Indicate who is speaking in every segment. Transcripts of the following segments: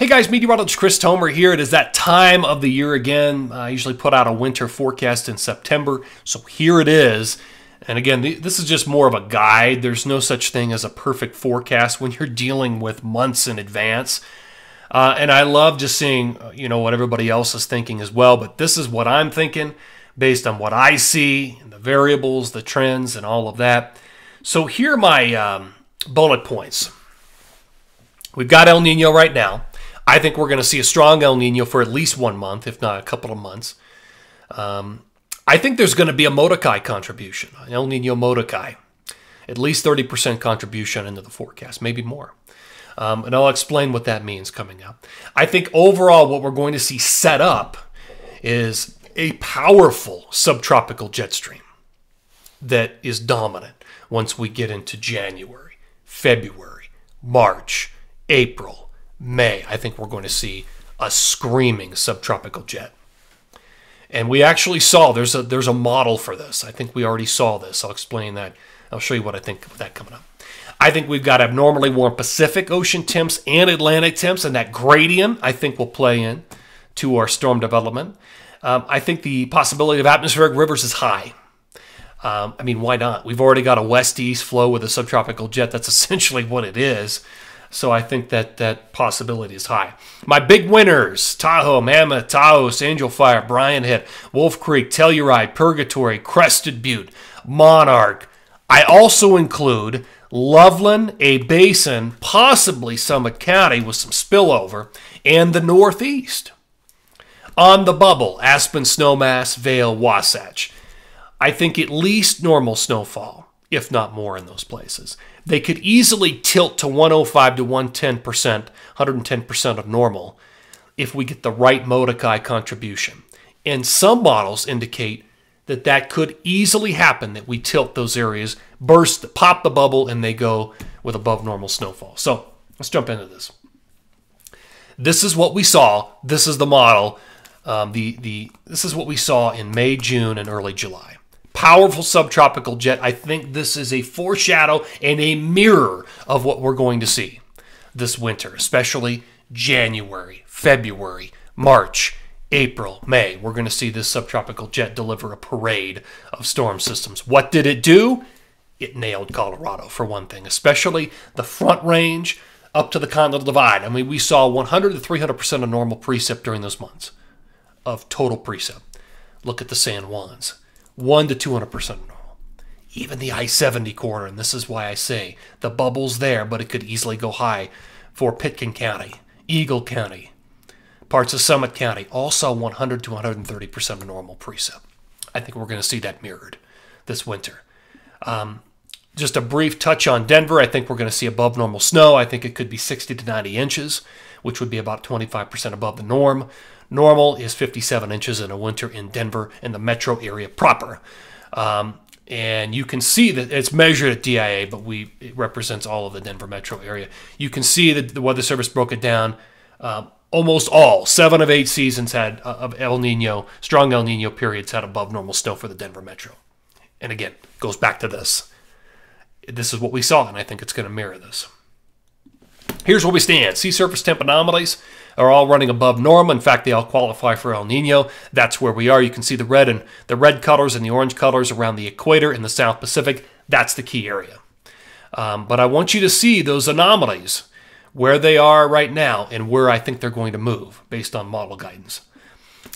Speaker 1: Hey guys, meteorologist Chris Tomer here. It is that time of the year again. I usually put out a winter forecast in September, so here it is. And again, this is just more of a guide. There's no such thing as a perfect forecast when you're dealing with months in advance. Uh, and I love just seeing, uh, you know, what everybody else is thinking as well. But this is what I'm thinking based on what I see, the variables, the trends, and all of that. So here are my um, bullet points. We've got El Nino right now. I think we're going to see a strong El Nino for at least one month, if not a couple of months. Um, I think there's going to be a Modoki contribution, El Nino Modoki, at least 30% contribution into the forecast, maybe more. Um, and I'll explain what that means coming up. I think overall, what we're going to see set up is a powerful subtropical jet stream that is dominant once we get into January, February, March, April, May, I think we're going to see a screaming subtropical jet. And we actually saw there's a there's a model for this. I think we already saw this. I'll explain that. I'll show you what I think of that coming up. I think we've got abnormally warm Pacific Ocean temps and Atlantic temps, and that gradient I think will play in to our storm development. Um, I think the possibility of atmospheric rivers is high. Um, I mean, why not? We've already got a west-east flow with a subtropical jet. That's essentially what it is. So I think that that possibility is high. My big winners Tahoe, Mammoth, Taos, Angel Fire, Brian Head, Wolf Creek, Telluride, Purgatory, Crested Butte, Monarch. I also include Loveland, A Basin, possibly Summit County with some spillover, and the Northeast. On the bubble, Aspen, Snowmass, Vail, Wasatch. I think at least normal snowfall, if not more in those places they could easily tilt to 105 to 110%, 110% of normal if we get the right Modoki contribution. And some models indicate that that could easily happen that we tilt those areas, burst, pop the bubble, and they go with above normal snowfall. So let's jump into this. This is what we saw. This is the model. Um, the, the, this is what we saw in May, June, and early July powerful subtropical jet. I think this is a foreshadow and a mirror of what we're going to see this winter, especially January, February, March, April, May. We're going to see this subtropical jet deliver a parade of storm systems. What did it do? It nailed Colorado, for one thing, especially the front range up to the Continental Divide. I mean, we saw 100 to 300% of normal precip during those months of total precip. Look at the San Juans. 1 to 200% normal. Even the I 70 corner, and this is why I say the bubble's there, but it could easily go high for Pitkin County, Eagle County, parts of Summit County, all saw 100 to 130% of normal precip. I think we're going to see that mirrored this winter. Um, just a brief touch on Denver. I think we're going to see above normal snow. I think it could be 60 to 90 inches, which would be about 25% above the norm. Normal is 57 inches in a winter in Denver in the metro area proper. Um, and you can see that it's measured at DIA, but we it represents all of the Denver metro area. You can see that the Weather Service broke it down. Um, almost all seven of eight seasons had uh, of El Nino, strong El Nino periods had above normal snow for the Denver metro. And again, goes back to this this is what we saw, and I think it's going to mirror this. Here's where we stand. Sea surface temp anomalies are all running above normal. In fact, they all qualify for El Nino. That's where we are. You can see the red and the red colors and the orange colors around the equator in the South Pacific. That's the key area. Um, but I want you to see those anomalies, where they are right now, and where I think they're going to move based on model guidance.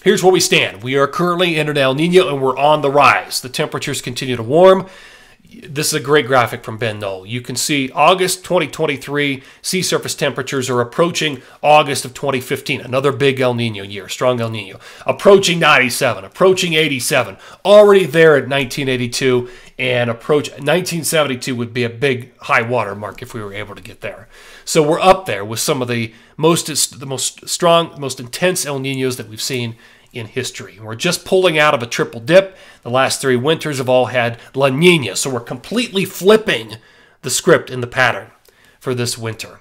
Speaker 1: Here's where we stand. We are currently in an El Nino and we're on the rise. The temperatures continue to warm this is a great graphic from Ben Noll. You can see August 2023 sea surface temperatures are approaching August of 2015, another big El Nino year, strong El Nino, approaching 97, approaching 87, already there at 1982, and approach 1972 would be a big high water mark if we were able to get there. So we're up there with some of the most the most strong, most intense El Ninos that we've seen in history. We're just pulling out of a triple dip. The last three winters have all had La Nina, so we're completely flipping the script in the pattern for this winter.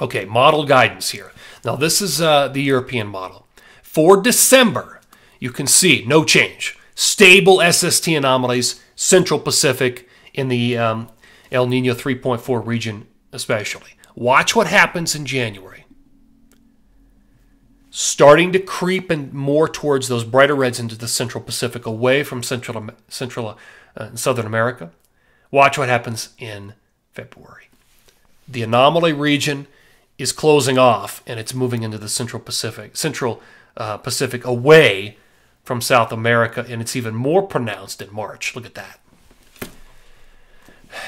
Speaker 1: Okay, model guidance here. Now, this is uh, the European model. For December, you can see no change. Stable SST anomalies, Central Pacific in the um, El Nino 3.4 region, especially. Watch what happens in January. Starting to creep and more towards those brighter reds into the Central Pacific, away from Central Central uh, Southern America. Watch what happens in February. The anomaly region is closing off, and it's moving into the Central Pacific, Central uh, Pacific, away from South America, and it's even more pronounced in March. Look at that.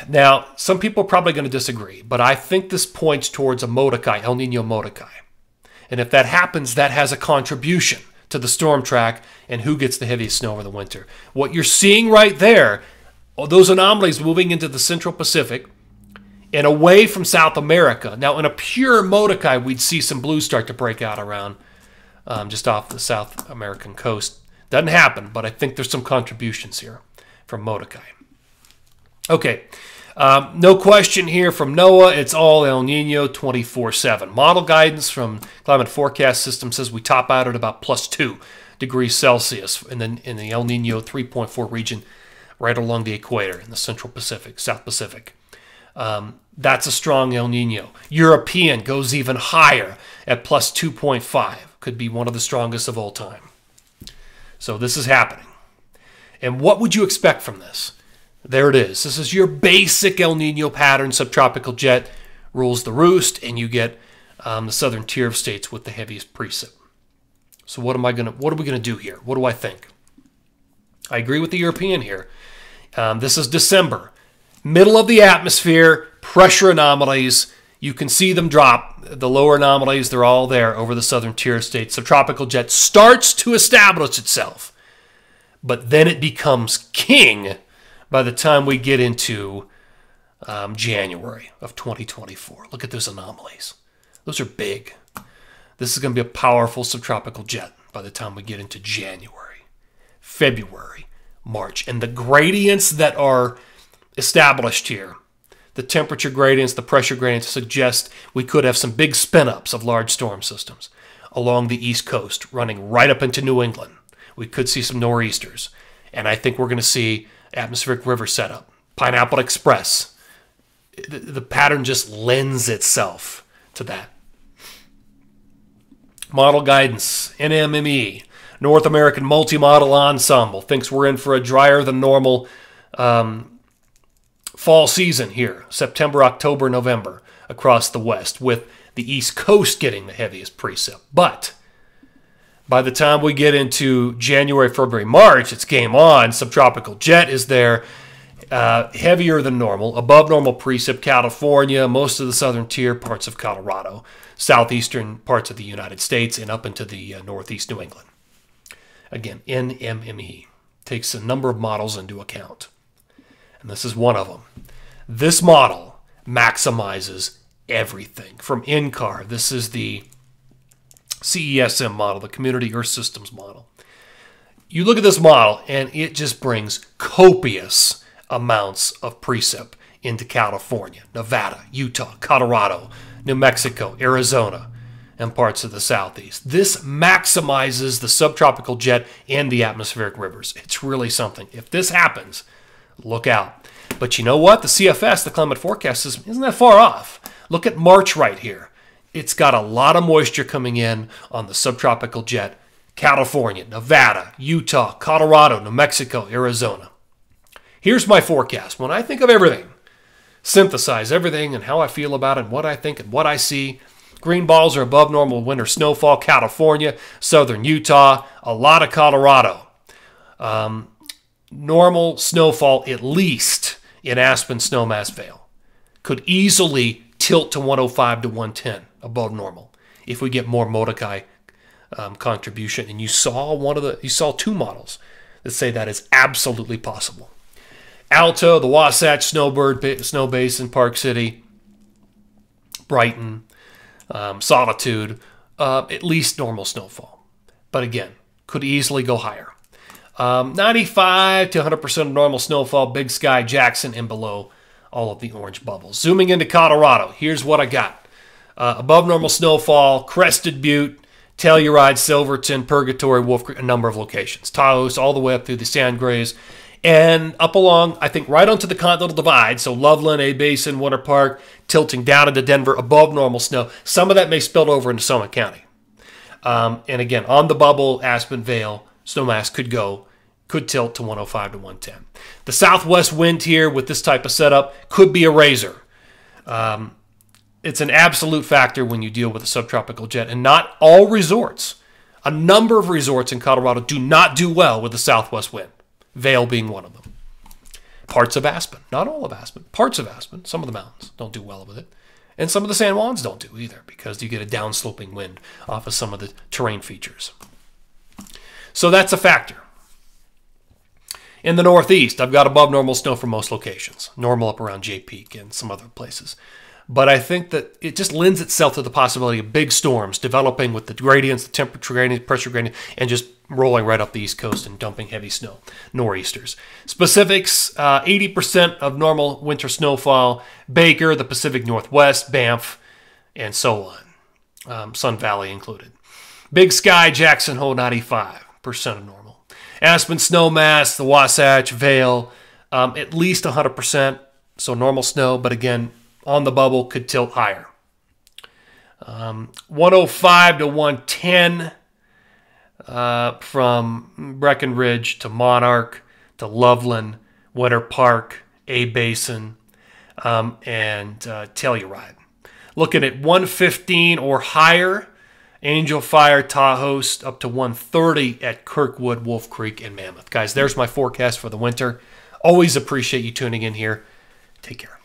Speaker 1: Now, some people are probably going to disagree, but I think this points towards a Modoki, El Nino Modoki. And if that happens, that has a contribution to the storm track and who gets the heaviest snow over the winter. What you're seeing right there, those anomalies moving into the Central Pacific and away from South America. Now, in a pure Modoki, we'd see some blue start to break out around um, just off the South American coast. Doesn't happen, but I think there's some contributions here from Modoki. Okay, um, no question here from NOAA. It's all El Nino 24 7. Model guidance from Climate Forecast System says we top out at about plus 2 degrees Celsius in the, in the El Nino 3.4 region right along the equator in the Central Pacific, South Pacific. Um, that's a strong El Nino. European goes even higher at plus 2.5. Could be one of the strongest of all time. So this is happening. And what would you expect from this? There it is. This is your basic El Nino pattern. Subtropical jet rules the roost, and you get um, the southern tier of states with the heaviest precip. So what am I gonna? What are we gonna do here? What do I think? I agree with the European here. Um, this is December, middle of the atmosphere, pressure anomalies. You can see them drop. The lower anomalies, they're all there over the southern tier of states. Subtropical jet starts to establish itself, but then it becomes king by the time we get into um, January of 2024. Look at those anomalies. Those are big. This is going to be a powerful subtropical jet by the time we get into January, February, March. And the gradients that are established here, the temperature gradients, the pressure gradients, suggest we could have some big spin ups of large storm systems along the East Coast, running right up into New England. We could see some nor'easters. And I think we're going to see atmospheric river setup, Pineapple Express. The, pattern just lends itself to that. Model guidance, NMME, North American Multi-Model Ensemble, thinks we're in for a drier than normal um, fall season here, September, October, November, across the West, with the East Coast getting the heaviest precip. But by the time we get into January, February, March, it's game on. Subtropical jet is there, uh, heavier than normal, above normal precip, California, most of the southern tier, parts of Colorado, southeastern parts of the United States, and up into the uh, northeast New England. Again, NMME takes a number of models into account, and this is one of them. This model maximizes everything from NCAR. This is the CESM model, the Community Earth Systems model. You look at this model, and it just brings copious amounts of precip into California, Nevada, Utah, Colorado, New Mexico, Arizona, and parts of the southeast. This maximizes the subtropical jet and the atmospheric rivers. It's really something. If this happens, look out. But you know what? The CFS, the climate forecast system, isn't that far off. Look at March right here it's got a lot of moisture coming in on the subtropical jet. California, Nevada, Utah, Colorado, New Mexico, Arizona. Here's my forecast. When I think of everything, synthesize everything and how I feel about it and what I think and what I see. Green balls are above normal winter snowfall, California, southern Utah, a lot of Colorado. Um, normal snowfall, at least in Aspen, Snowmass Vail. Could easily tilt to 105 to 110 above normal if we get more Modoki um, contribution. And you saw one of the, you saw two models that say that is absolutely possible. Alta, the Wasatch Snowbird Snow Basin, Park City, Brighton, um, Solitude, uh, at least normal snowfall. But again, could easily go higher. Um, 95 to 100% of normal snowfall, Big Sky, Jackson, and below all of the orange bubbles. Zooming into Colorado, here's what I got. Uh, above normal snowfall, Crested Butte, Telluride, Silverton, Purgatory, Wolf Creek, a number of locations. Taos, all the way up through the Sangres, and up along, I think, right onto the Continental Divide. So Loveland, A Basin, Winter Park, tilting down into Denver, above normal snow. Some of that may spill over into Summit County. Um, and again, on the bubble, Aspen Vail, snowmass could go, could tilt to 105 to 110. The southwest wind here with this type of setup could be a razor. Um, it's an absolute factor when you deal with a subtropical jet, and not all resorts. A number of resorts in Colorado do not do well with the southwest wind, Vail being one of them. Parts of Aspen, not all of Aspen, parts of Aspen, some of the mountains don't do well with it. And some of the San Juans don't do either because you get a downsloping wind off of some of the terrain features. So that's a factor. In the Northeast, I've got above normal snow for most locations, normal up around Jay Peak and some other places. But I think that it just lends itself to the possibility of big storms developing with the gradients, the temperature gradient, pressure gradient, and just rolling right up the East Coast and dumping heavy snow, nor'easters. Specifics uh, 80% of normal winter snowfall, Baker, the Pacific Northwest, Banff, and so on, um, Sun Valley included. Big Sky, Jackson Hole, 95% of normal. Aspen Snowmass, the Wasatch, Vail, um, at least 100%, so normal snow, but again, on the bubble could tilt higher. Um, 105 to 110 uh, from Breckenridge to Monarch to Loveland, Winter Park, A Basin, um, and uh, Telluride. Looking at 115 or higher, Angel Fire, Tahoe, up to 130 at Kirkwood, Wolf Creek, and Mammoth. Guys, there's my forecast for the winter. Always appreciate you tuning in here. Take care.